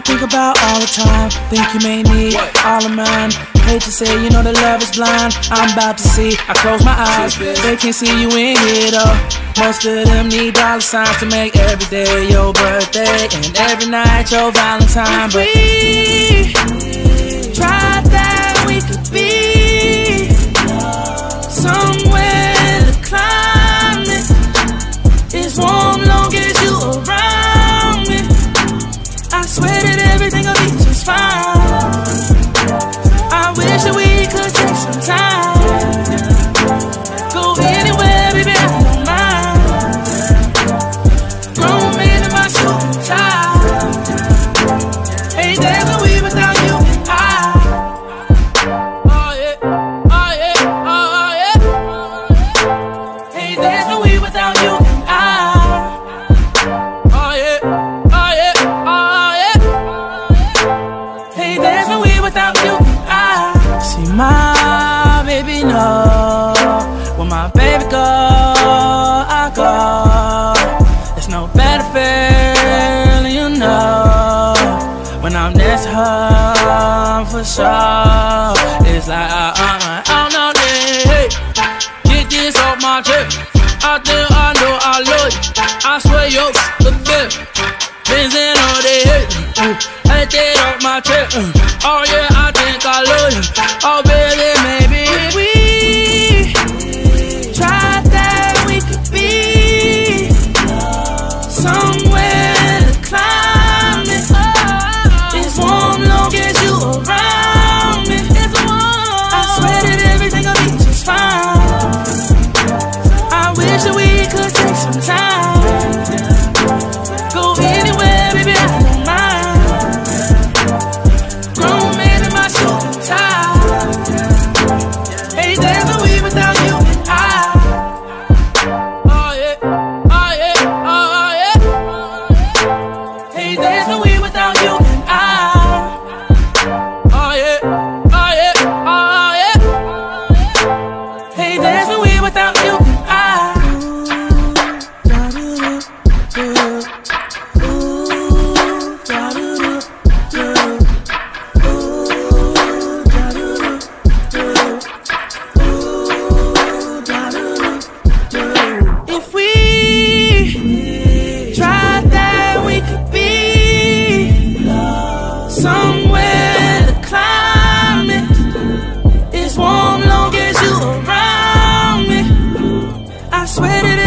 think about all the time. Think you may need all of mine. Hate to say, you know that love is blind. I'm about to see. I close my eyes, they can't see you in here though. Most of them need dollar signs to make every day your birthday and every night your Valentine. But wish we could take some time. for sure. It's like I, uh, uh, I know hey, get this off my chest. I think I know I love you. I swear you're the best. Been in all they hey, Get that off my chest? Uh, oh yeah, I think I love you. Oh, sometimes. somewhere the warm long as you around me. I swear